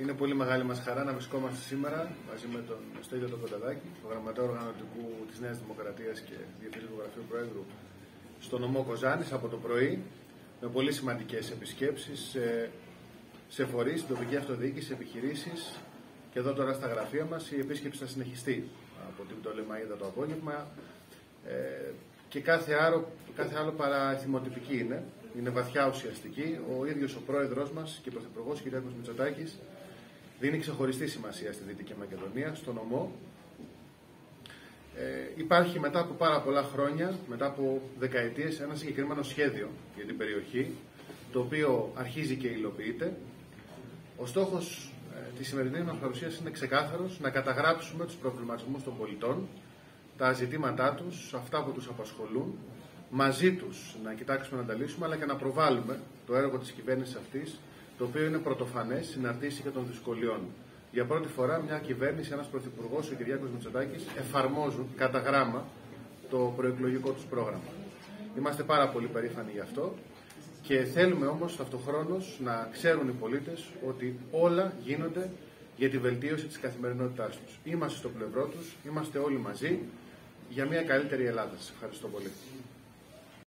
είναι πολύ μεγάλη μας χαρά να βρισκόμαστε σήμερα μαζί με τον Στέλιο τον Κονταδάκη, το γραμματέα οργανωτικού της Νέας Δημοκρατίας και διευθυντή του Γραφείου Πρόεδρου στο νομό Κοζάνης από το πρωί, με πολύ σημαντικές επισκέψεις σε, σε φορείς, στην τοπική αυτοδιοίκηση, επιχειρήσεις και εδώ τώρα στα γραφεία μας η επίσκεψη θα συνεχιστεί από την Πτολεμαίδα το απόγευμα ε, και κάθε άλλο, κάθε άλλο παραθυμοτυπική είναι είναι βαθιά ουσιαστική. Ο ίδιος ο πρόεδρός μας και πρωθυπουργός κ. Μητσοτάκης δίνει ξεχωριστή σημασία στη Δυτική Μακεδονία, στο νομό. Ε, υπάρχει μετά από πάρα πολλά χρόνια, μετά από δεκαετίες, ένα συγκεκριμένο σχέδιο για την περιοχή, το οποίο αρχίζει και υλοποιείται. Ο στόχος ε, της σημερινής μας παρουσίας είναι ξεκάθαρος, να καταγράψουμε τους προβληματισμούς των πολιτών, τα ζητήματά τους, αυτά που τους απασχολούν, μαζί τους να κοιτάξουμε να τα λύσουμε, αλλά και να προβάλλουμε το έργο της κυβέρνησης αυτής, το οποίο είναι πρωτοφανές συναρτήσει και των δυσκολιών. Για πρώτη φορά, μια κυβέρνηση, ένας πρωθυπουργός, ο Κυριάκος Μητσοτάκης, εφαρμόζουν κατά γράμμα το προεκλογικό τους πρόγραμμα. Είμαστε πάρα πολύ περήφανοι γι' αυτό και θέλουμε όμως αυτοχρόνω να ξέρουν οι πολίτες ότι όλα γίνονται για τη βελτίωση της καθημερινότητάς τους. Είμαστε στο πλευρό τους, είμαστε όλοι μαζί για μια καλύτερη Ελλάδα. Σας ευχαριστώ πολύ.